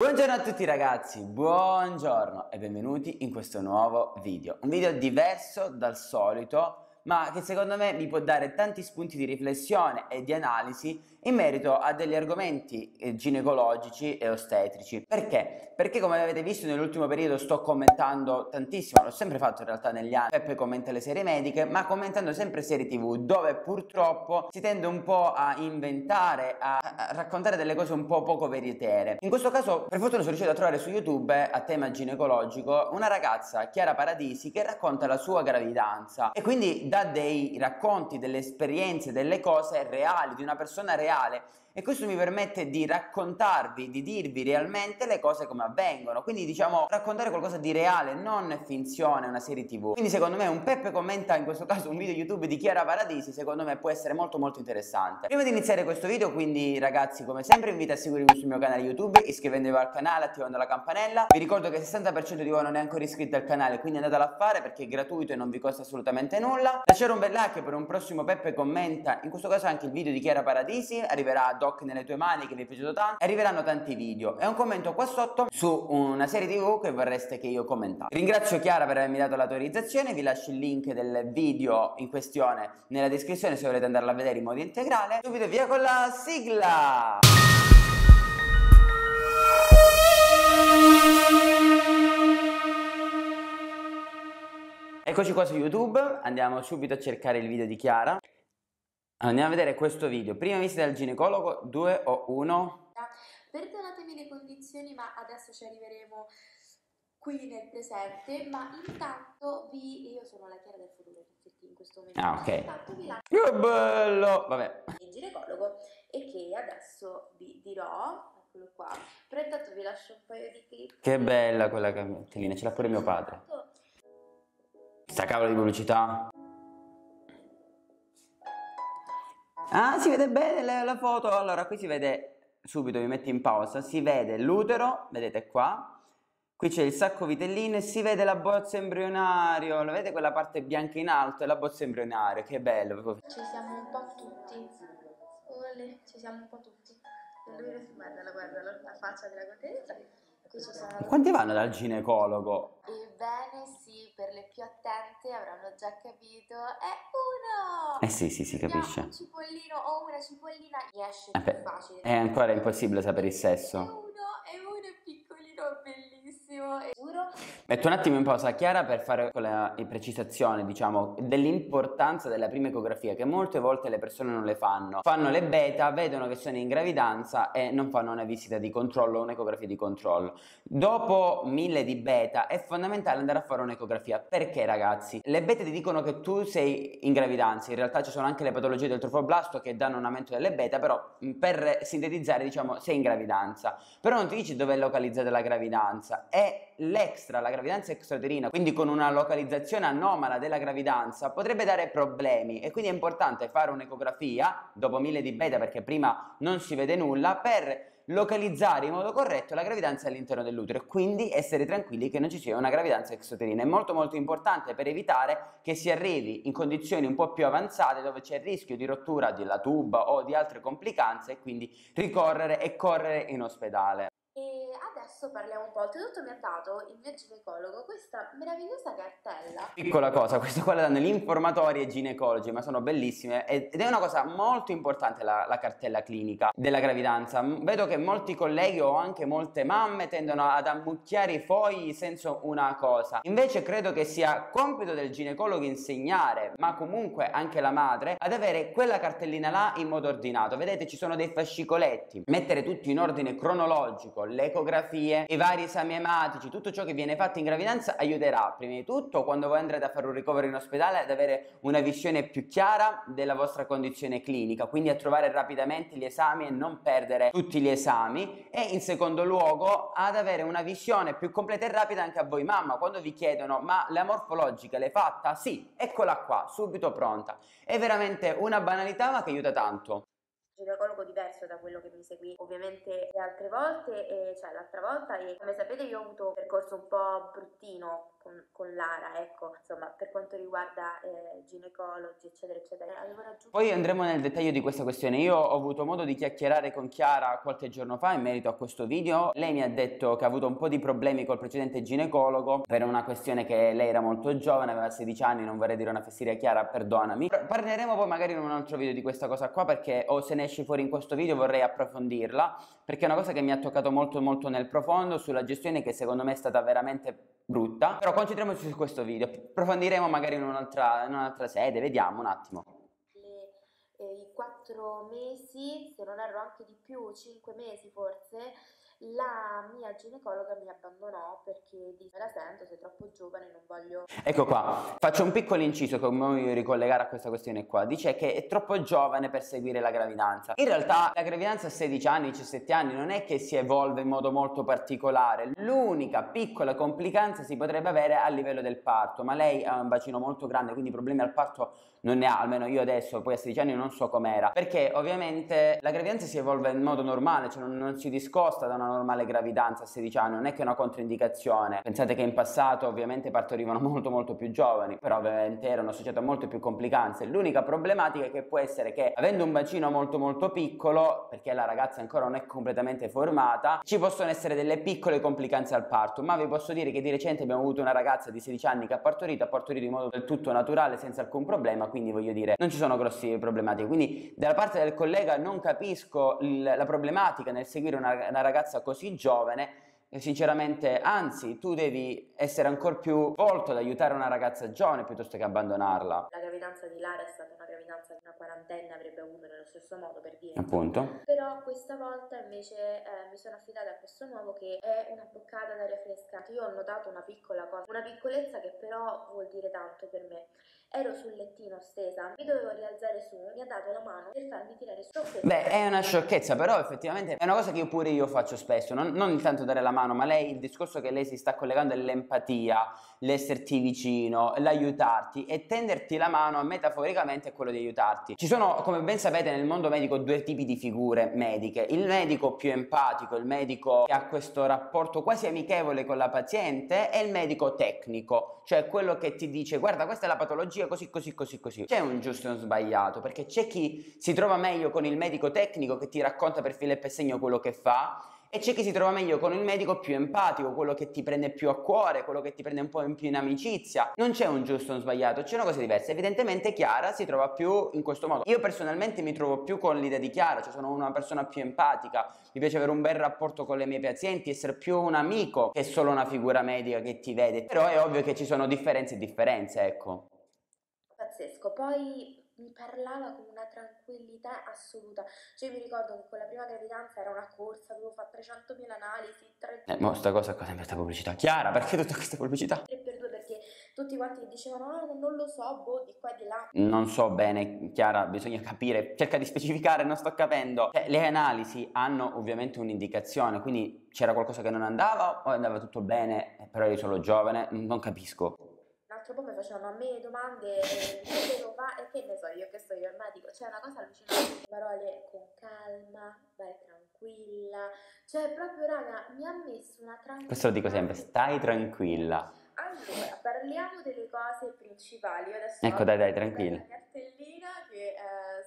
Buongiorno a tutti ragazzi, buongiorno e benvenuti in questo nuovo video. Un video diverso dal solito ma che secondo me mi può dare tanti spunti di riflessione e di analisi in merito a degli argomenti eh, ginecologici e ostetrici. Perché? Perché come avete visto nell'ultimo periodo sto commentando tantissimo, l'ho sempre fatto in realtà negli anni, Peppe commenta le serie mediche, ma commentando sempre serie tv dove purtroppo si tende un po' a inventare, a, a raccontare delle cose un po' poco veritiere. In questo caso per fortuna sono riuscito a trovare su YouTube a tema ginecologico una ragazza, Chiara Paradisi, che racconta la sua gravidanza e quindi da dei racconti, delle esperienze, delle cose reali, di una persona reale e questo mi permette di raccontarvi, di dirvi realmente le cose come avvengono, quindi diciamo raccontare qualcosa di reale, non finzione, una serie tv. Quindi secondo me un Peppe commenta in questo caso un video YouTube di Chiara Paradisi, secondo me può essere molto molto interessante. Prima di iniziare questo video quindi ragazzi come sempre vi invito a seguirmi sul mio canale YouTube iscrivendovi al canale, attivando la campanella. Vi ricordo che il 60% di voi non è ancora iscritto al canale quindi andatelo a fare perché è gratuito e non vi costa assolutamente nulla. Lasciare un bel like per un prossimo Peppe commenta, in questo caso anche il video di Chiara Paradisi arriverà dopo doc nelle tue mani che mi è piaciuto tanto arriveranno tanti video. E un commento qua sotto su una serie tv che vorreste che io commentassi ringrazio Chiara per avermi dato l'autorizzazione vi lascio il link del video in questione nella descrizione se volete andarla a vedere in modo integrale. Subito via con la sigla! Eccoci qua su YouTube, andiamo subito a cercare il video di Chiara. Andiamo a vedere questo video. Prima visita al ginecologo, 2 o 1? Perdonatemi le condizioni, ma adesso ci arriveremo qui nel presente, ma intanto vi... io sono la Chiara del futuro, in questo momento. Ah, ok. Intanto vi lascio... Che bello! Vabbè. Il ginecologo e che adesso vi dirò, eccolo qua, però intanto vi lascio un paio di clip. Che bella quella cartellina, ce l'ha pure mio padre. Sta cavolo di pubblicità. Ah, si vede bene la, la foto. Allora, qui si vede subito, mi metto in pausa, si vede l'utero, vedete qua. Qui c'è il sacco vitellino e si vede la bozza embrionario. Lo vedete quella parte bianca in alto? È la bozza embrionario, che bello. Ci siamo un po' tutti. Olè, ci siamo un po' tutti. Guarda, guarda la faccia della contessa. Quanti vanno dal ginecologo? Ebbene sì, per le più attente avranno già capito. È uno! Eh sì, sì, si capisce. Un cipollino o una cipollina mi esce eh più facile. È ancora impossibile sapere il sesso. È uno, è uno piccolino, bellissimo. E. Metto un attimo in pausa Chiara per fare quella precisazione, diciamo, dell'importanza della prima ecografia, che molte volte le persone non le fanno. Fanno le beta, vedono che sono in gravidanza e non fanno una visita di controllo, un'ecografia di controllo. Dopo mille di beta è fondamentale andare a fare un'ecografia. Perché ragazzi? Le beta ti dicono che tu sei in gravidanza, in realtà ci sono anche le patologie del trofoblasto che danno un aumento delle beta, però per sintetizzare diciamo sei in gravidanza. Però non ti dici dove è localizzata la gravidanza, è l'extra, la gravidanza extraterina, quindi con una localizzazione anomala della gravidanza, potrebbe dare problemi. E quindi è importante fare un'ecografia dopo mille di beta perché prima non si vede nulla per localizzare in modo corretto la gravidanza all'interno dell'utero. E quindi essere tranquilli che non ci sia una gravidanza extraterina. È molto molto importante per evitare che si arrivi in condizioni un po' più avanzate dove c'è il rischio di rottura della tuba o di altre complicanze e quindi ricorrere e correre in ospedale adesso parliamo un po'. Oltretutto mi ha dato il mio ginecologo questa meravigliosa cartella. Piccola cosa, queste qua le danno gli informatori e ginecologi, ma sono bellissime ed è una cosa molto importante la, la cartella clinica della gravidanza. Vedo che molti colleghi o anche molte mamme tendono ad ammucchiare i fogli senza una cosa. Invece credo che sia compito del ginecologo insegnare, ma comunque anche la madre, ad avere quella cartellina là in modo ordinato. Vedete ci sono dei fascicoletti, mettere tutto in ordine cronologico, l'ecografia, terapie, i vari esami ematici, tutto ciò che viene fatto in gravidanza aiuterà prima di tutto quando voi andrete a fare un ricovero in ospedale ad avere una visione più chiara della vostra condizione clinica, quindi a trovare rapidamente gli esami e non perdere tutti gli esami e in secondo luogo ad avere una visione più completa e rapida anche a voi mamma quando vi chiedono ma la morfologica l'hai fatta? Sì, eccola qua, subito pronta. È veramente una banalità ma che aiuta tanto ginecologo diverso da quello che mi seguì ovviamente le altre volte, e, cioè l'altra volta e come sapete io ho avuto un percorso un po' bruttino con, con Lara, ecco, insomma, per quanto riguarda eh, ginecologi, eccetera, eccetera. Avevo raggiunto... Poi andremo nel dettaglio di questa questione. Io ho avuto modo di chiacchierare con Chiara qualche giorno fa in merito a questo video. Lei mi ha detto che ha avuto un po' di problemi col precedente ginecologo per una questione che lei era molto giovane, aveva 16 anni, non vorrei dire una fesseria Chiara, perdonami. Parleremo poi magari in un altro video di questa cosa qua perché o se ne esce fuori in questo video vorrei approfondirla perché è una cosa che mi ha toccato molto molto nel profondo sulla gestione che secondo me è stata veramente brutta, però concentriamoci su questo video, approfondiremo magari in un'altra, in un'altra sede, vediamo un attimo. Le, eh, I quattro mesi, se non erro anche di più, cinque mesi forse, la mia ginecologa mi abbandonò perché disse la sento, sei troppo giovane, non voglio... Ecco qua, faccio un piccolo inciso che voglio ricollegare a questa questione qua. Dice che è troppo giovane per seguire la gravidanza. In realtà la gravidanza a 16 anni, 17 anni non è che si evolve in modo molto particolare. L'unica piccola complicanza si potrebbe avere a livello del parto, ma lei ha un bacino molto grande, quindi problemi al parto non ne ha, almeno io adesso, poi a 16 anni non so com'era, perché ovviamente la gravidanza si evolve in modo normale, cioè non, non, si discosta da una normale gravidanza a 16 anni, non è che è una controindicazione. Pensate che in passato ovviamente partorivano molto molto più giovani, però ovviamente erano associate a molte più complicanze. L'unica problematica è che può essere che avendo un bacino molto molto piccolo, perché la ragazza ancora non è completamente formata, ci possono essere delle piccole complicanze al parto, ma vi posso dire che di recente abbiamo avuto una ragazza di 16 anni che ha partorito, ha partorito in modo del tutto naturale, senza alcun problema, quindi voglio dire non ci sono grossi problematiche. Quindi dalla parte del collega non capisco il, la problematica nel seguire una, una ragazza così giovane sinceramente, anzi, tu devi essere ancora più volto ad aiutare una ragazza giovane piuttosto che abbandonarla. La gravidanza di Lara è stata una gravidanza che una quarantenne avrebbe avuto nello stesso modo, per dire. Appunto. Però questa volta invece eh, mi sono affidata a questo nuovo che è una boccata d'aria fresca. Io ho notato una piccola cosa, una piccolezza che però vuol dire tanto per me. Ero sul lettino stesa, mi dovevo rialzare su, mi ha dato la mano per farmi tirare su. Beh, è una sciocchezza, però effettivamente è una cosa che io pure io faccio spesso, non, non tanto dare la mano, ma lei, il discorso che lei si sta collegando è l'empatia, l'esserti vicino, l'aiutarti e tenderti la mano metaforicamente è quello di aiutarti. Ci sono, come ben sapete, nel mondo medico due tipi di figure mediche. Il medico più empatico, il medico che ha questo rapporto quasi amichevole con la paziente e il medico tecnico, cioè quello che ti dice guarda questa è la patologia così così così così. C'è un giusto e un sbagliato, perché c'è chi si trova meglio con il medico tecnico che ti racconta per filo e per segno quello che fa e c'è chi si trova meglio con il medico più empatico, quello che ti prende più a cuore, quello che ti prende un po' più in amicizia. Non c'è un giusto o un sbagliato, c'è una cosa diversa. Evidentemente Chiara si trova più in questo modo. Io personalmente mi trovo più con l'idea di Chiara, cioè sono una persona più empatica, mi piace avere un bel rapporto con le mie pazienti, essere più un amico che solo una figura medica che ti vede. Però è ovvio che ci sono differenze e differenze, ecco pazzesco. Poi mi parlava con una tranquillità assoluta. Cioè, mi ricordo che con la prima gravidanza era una corsa, dovevo fare 300.000 analisi. 30... Eh, ma sta cosa qua sempre questa pubblicità. Chiara, perché tutta questa pubblicità? 3 per 2 perché tutti quanti dicevano, ah, non lo so, boh, di qua e di là. Non so bene, Chiara, bisogna capire, cerca di specificare, non sto capendo. Cioè, le analisi hanno ovviamente un'indicazione, quindi c'era qualcosa che non andava o andava tutto bene, però eri solo giovane, non capisco l'altro po' mi facevano a me domande e va e che ne so io che sto io? Al medico c'è una cosa allucinante parole con calma vai tranquilla. Cioè proprio raga mi ha messo una tranquillità questo lo dico sempre stai tranquilla allora parliamo delle cose principali adesso ecco dai dai tranquilla cartellina che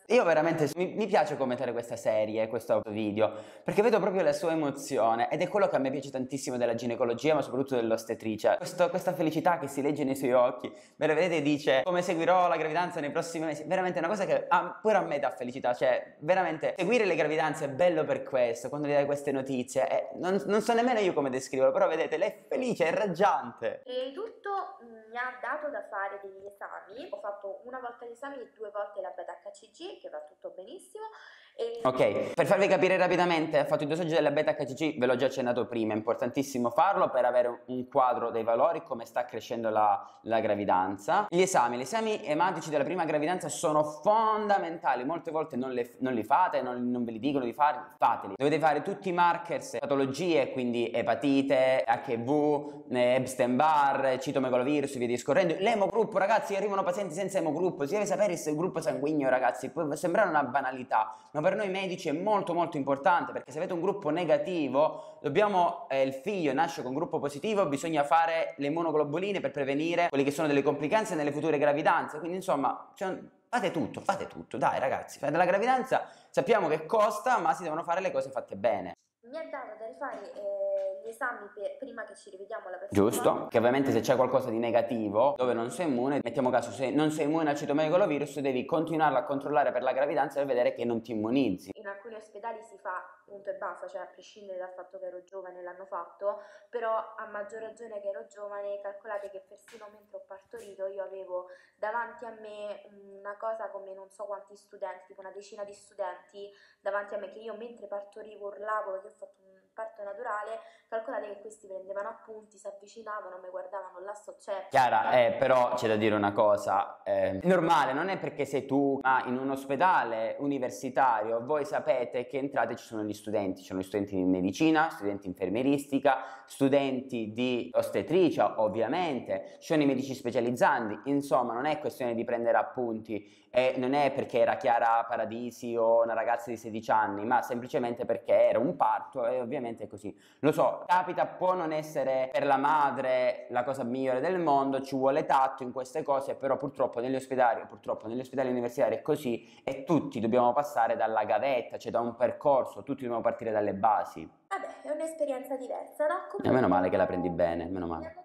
eh, io veramente mi, mi, piace commentare questa serie, questo video, perché vedo proprio la sua emozione ed è quello che a me piace tantissimo della ginecologia, ma soprattutto dell'ostetricia. Questo, questa felicità che si legge nei suoi occhi, ve la vedete dice come seguirò la gravidanza nei prossimi mesi, veramente è una cosa che a, pure a me dà felicità, cioè veramente seguire le gravidanze è bello per questo, quando gli dai queste notizie, eh, non, non, so nemmeno io come descriverlo, però vedete, lei è felice, è raggiante. E tutto mi ha dato da fare degli esami, ho fatto una volta gli esami e due volte la HCG che va tutto benissimo. Ok, per farvi capire rapidamente, ho fatto il dosaggio della beta HCG, ve l'ho già accennato prima, è importantissimo farlo per avere un quadro dei valori, come sta crescendo la, la gravidanza. Gli esami, gli esami ematici della prima gravidanza sono fondamentali, molte volte non, le, non li fate, non, non, ve li dicono di fare, fateli. Dovete fare tutti i markers, patologie, quindi epatite, HIV, Epstein-Barr, citomegalovirus, via discorrendo. L'emogruppo, ragazzi, arrivano pazienti senza emogruppo, si deve sapere il gruppo sanguigno, ragazzi, può sembrare una banalità, ma per noi medici è molto molto importante perché se avete un gruppo negativo, dobbiamo, eh, il figlio nasce con un gruppo positivo, bisogna fare le monoglobuline per prevenire quelle che sono delle complicanze nelle future gravidanze, quindi insomma, cioè, fate tutto, fate tutto, dai ragazzi, della gravidanza. Sappiamo che costa, ma si devono fare le cose fatte bene. Mi è dato da rifare eh, gli esami per, prima che ci rivediamo la prossima Giusto, che ovviamente se c'è qualcosa di negativo dove non sei immune, mettiamo caso se non sei immune al citomegalovirus devi continuarlo a controllare per la gravidanza e vedere che non ti immunizzi. In alcuni ospedali si fa punto e basta, cioè a prescindere dal fatto che ero giovane l'hanno fatto, però a maggior ragione che ero giovane, calcolate che persino mentre ho partorito io avevo davanti a me una cosa come non so quanti studenti, tipo una decina di studenti davanti a me che io mentre partorivo urlavo perché ho fatto un parto naturale, calcolate che questi prendevano appunti, si avvicinavano, mi guardavano là sto c'è. Chiara, eh, però c'è da dire una cosa, eh, normale, non è perché sei tu, ma in un ospedale universitario voi sapete che entrate ci sono gli studenti, ci sono gli studenti di medicina, studenti infermieristica, studenti di ostetricia ovviamente, ci sono i medici specializzanti, insomma non è questione di prendere appunti e non è perché era Chiara Paradisi o una ragazza di 16 anni, ma semplicemente perché era un parto e ovviamente è così. Lo so, capita, può non essere per la madre la cosa migliore del mondo, ci vuole tatto in queste cose, però purtroppo negli ospedali, purtroppo negli ospedali universitari è così e tutti dobbiamo passare dalla gavetta, cioè da un percorso, tutti dobbiamo partire dalle basi. Vabbè, è un'esperienza diversa, no? Comunque, e meno male che la prendi bene, meno male.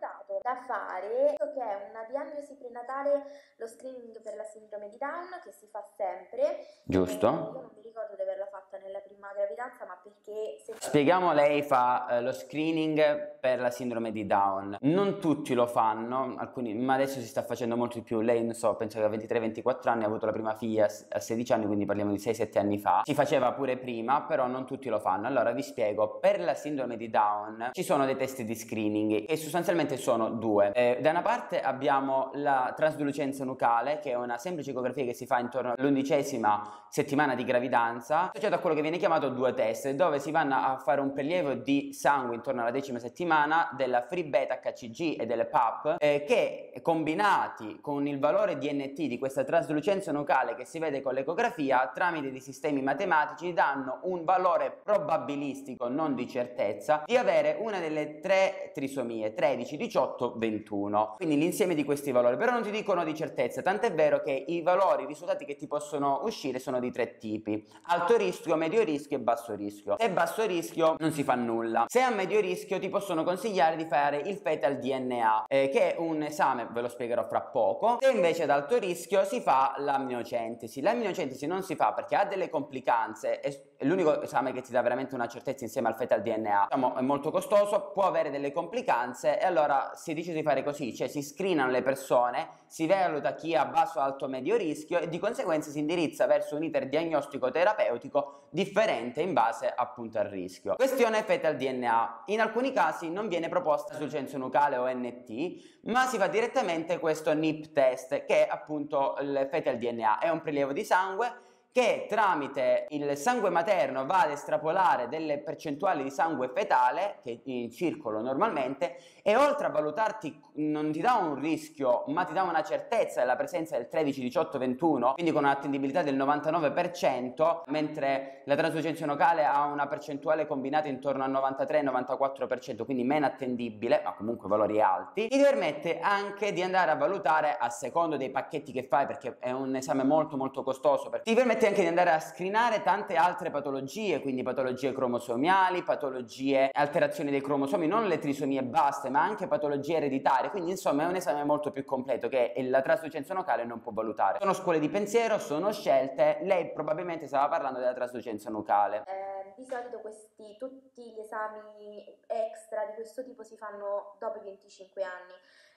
Da fare, che è una diagnosi prenatale, lo screening per la sindrome di Down, che si fa sempre. Giusto. Io non mi ricordo di averla fatta nella prima gravidanza, ma perché... Se... Spieghiamo, lei fa eh, lo screening per la sindrome di Down. Non tutti lo fanno, alcuni, ma adesso si sta facendo molto di più. Lei, non so, penso che a 23-24 anni ha avuto la prima figlia a 16 anni, quindi parliamo di 6-7 anni fa. Si faceva pure prima, però non tutti lo fanno. Allora vi spiego, per la sindrome di Down ci sono dei test di screening e sostanzialmente sono due. Eh, da una parte abbiamo la traslucenza nucale, che è una semplice ecografia che si fa intorno all'undicesima settimana di gravidanza, associato a quello che viene chiamato due test, dove si vanno a fare un prelievo di sangue intorno alla decima settimana della free beta HCG e delle PAP, eh, che combinati con il valore DNT di questa traslucenza nucale che si vede con l'ecografia, tramite dei sistemi matematici danno un valore probabilistico, non di certezza, di avere una delle tre trisomie, 13, 18, 21. Quindi l'insieme di questi valori, però non ti dicono di certezza, tant'è vero che i valori, i risultati che ti possono uscire sono di tre tipi, alto rischio, medio rischio e basso rischio. Se basso rischio non si fa nulla, se a medio rischio ti possono consigliare di fare il fetal DNA, eh, che è un esame, ve lo spiegherò fra poco, se invece ad alto rischio si fa l'amniocentesi. L'amniocentesi non si fa perché ha delle complicanze, è l'unico esame che ti dà veramente una certezza insieme al fetal DNA, diciamo, è molto costoso, può avere delle complicanze e allora si dice di fare così, cioè si screenano le persone, si valuta chi ha basso, alto, medio rischio e di conseguenza si indirizza verso un iter diagnostico terapeutico differente in base appunto al rischio. Questione fetal DNA. In alcuni casi non viene proposta sul censo nucale o NT, ma si fa direttamente questo NIP test che è appunto il fetal DNA, è un prelievo di sangue che tramite il sangue materno va ad estrapolare delle percentuali di sangue fetale che in circolo normalmente e oltre a valutarti non ti dà un rischio ma ti dà una certezza della presenza del 13, 18, 21 quindi con un'attendibilità del 99% mentre la traslucenza locale ha una percentuale combinata intorno al 93-94% quindi meno attendibile ma comunque valori alti ti permette anche di andare a valutare a secondo dei pacchetti che fai perché è un esame molto molto costoso ti permette anche di andare a screenare tante altre patologie, quindi patologie cromosomiali, patologie, alterazioni dei cromosomi, non le trisomie baste, ma anche patologie ereditarie, quindi insomma è un esame molto più completo che la traslucenza nucale non può valutare. Sono scuole di pensiero, sono scelte, lei probabilmente stava parlando della traslucenza nucale. Eh, di solito questi, tutti gli esami extra di questo tipo si fanno dopo i 25 anni.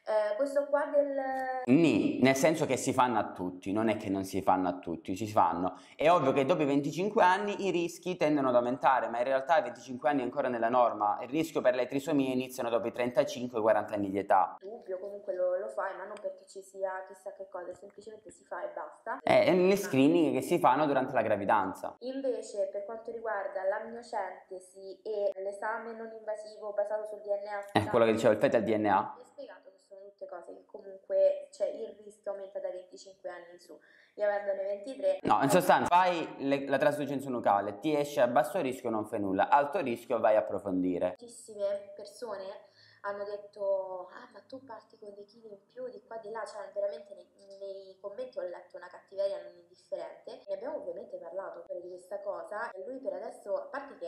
Eh, questo qua del... Ni, nel senso che si fanno a tutti, non è che non si fanno a tutti, si fanno. È ovvio che dopo i 25 anni i rischi tendono ad aumentare, ma in realtà i 25 anni è ancora nella norma. Il rischio per le trisomie iniziano dopo i 35-40 anni di età. Dubbio, comunque lo, lo, fai, ma non perché ci sia chissà che cosa, semplicemente si fa e basta. È le screening che si fanno durante la gravidanza. Invece, per quanto riguarda l'amniocentesi e l'esame non invasivo basato sul DNA... È quello che dicevo, il fetal DNA. Vi ho spiegato tutte cose che comunque cioè, il rischio aumenta da 25 anni in su. io avendone 23. No, in sostanza fai le- la traslucenza nucleare, ti esce a basso rischio non fai nulla, alto rischio vai a approfondire. Tantissime persone hanno detto ah ma tu parti con dei chili in più di qua di là, cioè veramente nei, nei commenti ho letto una cattiveria non indifferente ne abbiamo ovviamente parlato di questa cosa e lui per adesso, a parte che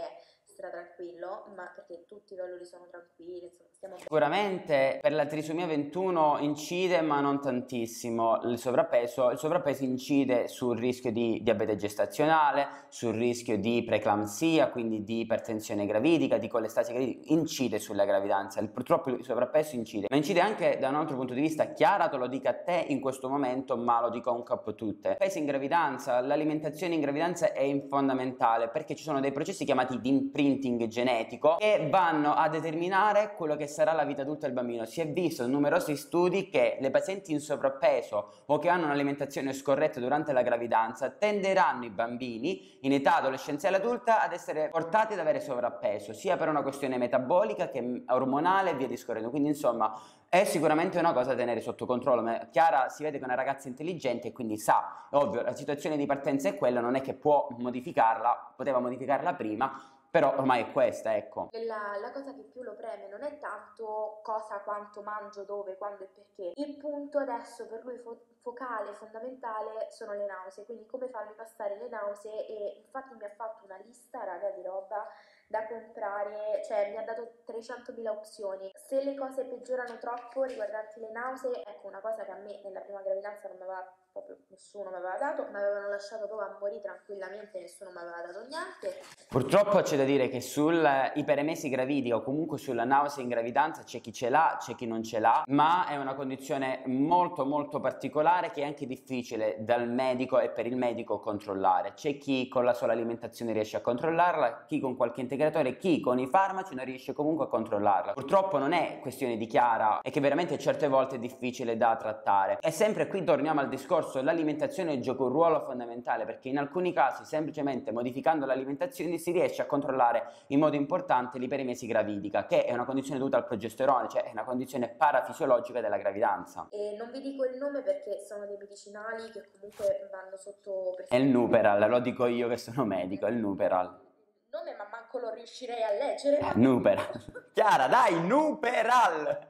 è tranquillo, ma perché tutti i valori sono tranquilli, insomma, stiamo Sicuramente per la trisomia 21 incide, ma non tantissimo il sovrappeso. Il sovrappeso incide sul rischio di diabete gestazionale, sul rischio di preeclampsia, quindi di ipertensione gravidica, di colestasi gravidica, incide sulla gravidanza. Purtroppo il sovrappeso incide, ma incide anche da un altro punto di vista. Chiara, te lo dico a te in questo momento, ma lo dico a un capo tutte. Peso in gravidanza, l'alimentazione in gravidanza è fondamentale perché ci sono dei processi chiamati di imprinting genetico che vanno a determinare quello che sarà la vita adulta del bambino. Si è visto in numerosi studi che le pazienti in sovrappeso o che hanno un'alimentazione scorretta durante la gravidanza tenderanno i bambini in età adolescenziale adulta ad essere portati ad avere sovrappeso, sia per una questione metabolica che ormonale e via discorrendo. Quindi insomma è sicuramente una cosa da tenere sotto controllo. Ma Chiara si vede che è una ragazza intelligente e quindi sa, ovvio, la situazione di partenza è quella, non è che può modificarla, poteva modificarla prima, però ormai è questa, ecco. La, la, cosa che più lo preme non è tanto cosa, quanto mangio, dove, quando e perché. Il punto adesso per lui fo- focale, fondamentale, sono le nausee, quindi come farmi passare le nausee e infatti mi ha fatto una lista, raga, di roba da comprare, cioè mi ha dato 300.000 opzioni. Se le cose peggiorano troppo riguardanti le nausee, ecco una cosa che a me nella prima gravidanza non mi aveva proprio nessuno mi aveva dato, mi avevano lasciato proprio a morire tranquillamente, nessuno mi aveva dato niente. Purtroppo c'è da dire che sull'iperemesi gravidica o comunque sulla nausea in gravidanza c'è chi ce l'ha, c'è chi non ce l'ha, ma è una condizione molto molto particolare che è anche difficile dal medico e per il medico controllare. C'è chi con la sola alimentazione riesce a controllarla, chi con qualche integratore, chi con i farmaci non riesce comunque a controllarla. Purtroppo non è questione di chiara e che veramente certe volte è difficile da trattare. E sempre qui torniamo al discorso discorso l'alimentazione gioca un ruolo fondamentale perché in alcuni casi semplicemente modificando l'alimentazione si riesce a controllare in modo importante l'iperemesi gravidica che è una condizione dovuta al progesterone, cioè è una condizione parafisiologica della gravidanza. E non vi dico il nome perché sono dei medicinali che comunque vanno sotto... È il Nuperal, lo dico io che sono medico, è il Nuperal nome, ma manco lo riuscirei a leggere. Eh, Nuperal. Chiara, dai, Nuperal!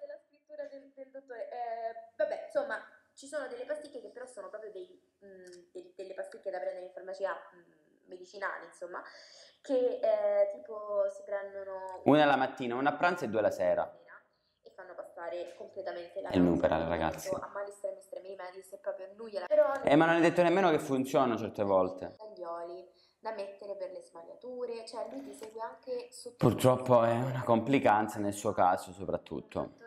della scrittura del, del dottore. Eh, vabbè, insomma, ci sono delle pasticche che però sono proprio dei, mh, mm, dei, delle pasticche da prendere in farmacia mh, mm, medicinali, insomma, che eh, tipo si prendono... Una alla mattina, una a pranzo e due alla sera. E fanno passare completamente la... Il numero, ragazzi. A mali estremi estremi medis è proprio nulla. Però... Eh, ma non è detto nemmeno che funziona certe volte. Taglioli da mettere per le smagliature, cioè lui ti segue anche sotto... Purtroppo è una complicanza nel suo caso soprattutto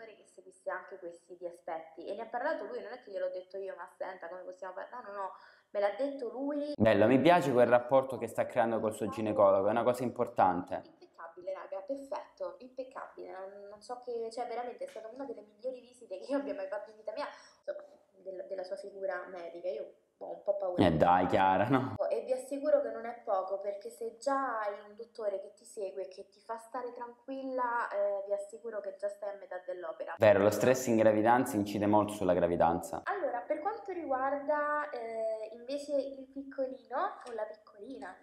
questi aspetti e ne ha parlato lui, non è che gliel'ho detto io, ma senta come possiamo parlare, no, no, no, me l'ha detto lui. Bello, mi piace quel rapporto che sta creando col suo ginecologo, è una cosa importante. Impeccabile, raga, perfetto, impeccabile, non, non so che, cioè veramente è stata una delle migliori visite che io abbia mai fatto in vita mia, della, della sua figura medica, io un po' paura. Eh dai, Chiara, no? E vi assicuro che non è poco, perché se già hai un dottore che ti segue e che ti fa stare tranquilla, eh, vi assicuro che già stai a metà dell'opera. Vero, lo stress in gravidanza incide molto sulla gravidanza. Allora, per quanto riguarda eh, invece il piccolino, o la piccolina,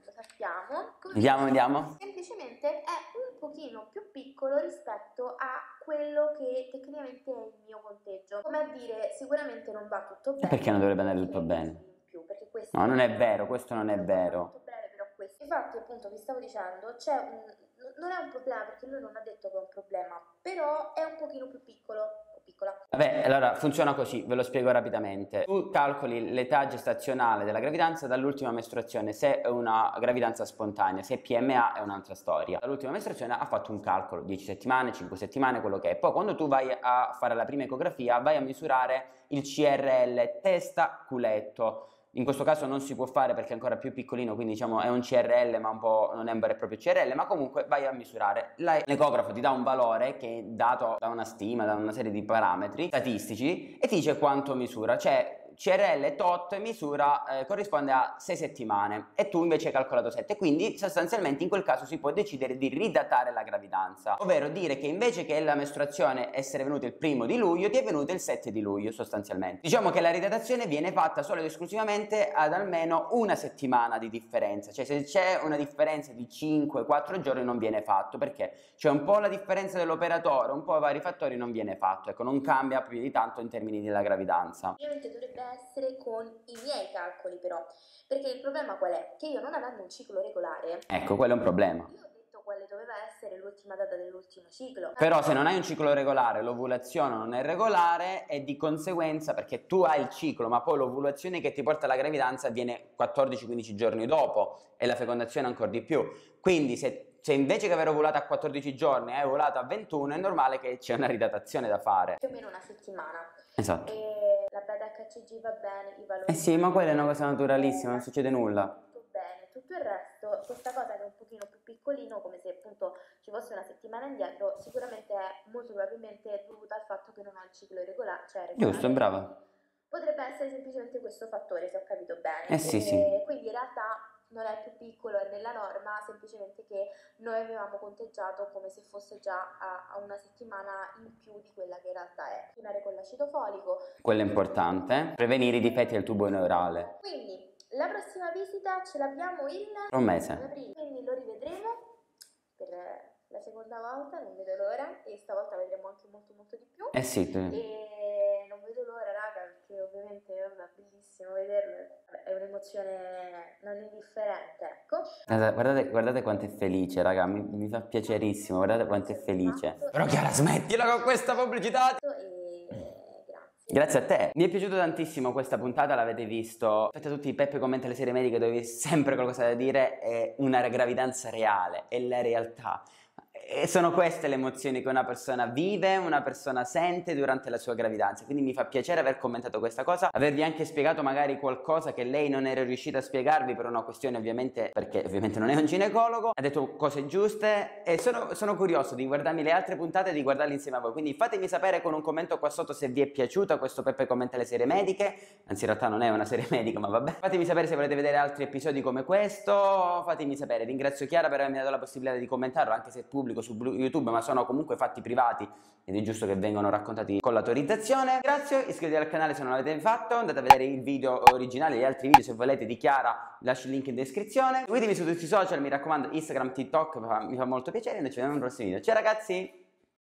lo sappiamo. Vediamo, vediamo. Semplicemente è un pochino più piccolo rispetto a quello che tecnicamente è il mio conteggio. Come a dire, sicuramente non va tutto bene. E perché non dovrebbe andare tutto bene? No, non è vero, questo non è vero. Infatti, appunto, vi stavo dicendo, c'è un, non è un problema perché lui non ha detto che è un problema, però è un pochino più piccolo. Vabbè, allora funziona così, ve lo spiego rapidamente. Tu calcoli l'età gestazionale della gravidanza dall'ultima mestruazione, se è una gravidanza spontanea, se è PMA è un'altra storia. Dall'ultima mestruazione ha fatto un calcolo, 10 settimane, 5 settimane, quello che è. Poi quando tu vai a fare la prima ecografia vai a misurare il CRL testa culetto in questo caso non si può fare perché è ancora più piccolino, quindi diciamo è un CRL ma un po' non è un vero e proprio CRL, ma comunque vai a misurare. L'ecografo ti dà un valore che è dato da una stima, da una serie di parametri statistici e ti dice quanto misura. Cioè CRL tot misura eh, corrisponde a 6 settimane e tu invece hai calcolato 7, quindi sostanzialmente in quel caso si può decidere di ridatare la gravidanza, ovvero dire che invece che la mestruazione essere venuta il primo di luglio ti è venuta il 7 di luglio sostanzialmente. Diciamo che la ridatazione viene fatta solo ed esclusivamente ad almeno una settimana di differenza, cioè se c'è una differenza di 5-4 giorni non viene fatto perché c'è un po' la differenza dell'operatore, un po' vari fattori non viene fatto, ecco non cambia più di tanto in termini della gravidanza. Ovviamente dovrebbe essere con i miei calcoli però, perché il problema qual è? Che io non avendo un ciclo regolare... Ecco, quello è un problema. Io ho detto quale doveva essere l'ultima data dell'ultimo ciclo. Però se non hai un ciclo regolare, l'ovulazione non è regolare e di conseguenza, perché tu hai il ciclo, ma poi l'ovulazione che ti porta alla gravidanza avviene 14-15 giorni dopo e la fecondazione ancora di più. Quindi se se invece che aver ovulato a 14 giorni hai ovulato a 21 è normale che c'è una ridatazione da fare. Più o meno una settimana. Esatto. E la beta HCG va bene, i valori... Eh sì, ma quella è una cosa naturalissima, non succede nulla. Tutto bene, tutto il resto, questa cosa che è un pochino più piccolino, come se appunto ci fosse una settimana indietro, sicuramente è molto probabilmente dovuta al fatto che non ho il ciclo regolare. Cioè regolare. Giusto, brava. Potrebbe essere semplicemente questo fattore, se ho capito bene. Eh sì, sì. Quindi in realtà non è più piccolo, è nella norma, semplicemente che noi avevamo conteggiato come se fosse già a, a una settimana in più di quella che in realtà è. Primare con l'acido folico. Quello è importante, prevenire i difetti del tubo neurale. Quindi la prossima visita ce l'abbiamo il... Un mese. Quindi lo rivedremo per la seconda volta, non vedo l'ora e stavolta vedremo anche molto molto di più. Eh sì. Tu... E non vedo l'ora raga perché ovviamente è bellissimo vederlo, è un'emozione non indifferente, ecco. Guardate, guardate quanto è felice raga, mi, mi fa piacerissimo, guardate quanto è felice. Però Chiara smettila con questa pubblicità! Grazie a te. Mi è piaciuto tantissimo questa puntata, l'avete visto. Fate tutti Peppe commenta le serie mediche dove sempre qualcosa da dire è una gravidanza reale, è la realtà. E sono queste le emozioni che una persona vive, una persona sente durante la sua gravidanza. Quindi mi fa piacere aver commentato questa cosa, avervi anche spiegato magari qualcosa che lei non era riuscita a spiegarvi per una questione ovviamente, perché ovviamente non è un ginecologo, ha detto cose giuste e sono, sono curioso di guardarmi le altre puntate e di guardarle insieme a voi. Quindi fatemi sapere con un commento qua sotto se vi è piaciuta questo Peppe commenta le serie mediche, anzi in realtà non è una serie medica ma vabbè. Fatemi sapere se volete vedere altri episodi come questo, fatemi sapere. Ringrazio Chiara per avermi dato la possibilità di commentarlo anche se pubblico pubblico su YouTube, ma sono comunque fatti privati ed è giusto che vengano raccontati con l'autorizzazione. Grazie, iscrivetevi al canale se non l'avete fatto, andate a vedere il video originale, gli altri video se volete di Chiara, lascio il link in descrizione. Seguitemi su tutti i social, mi raccomando, Instagram, TikTok, mi fa molto piacere e noi ci vediamo nel prossimo video. Ciao ragazzi!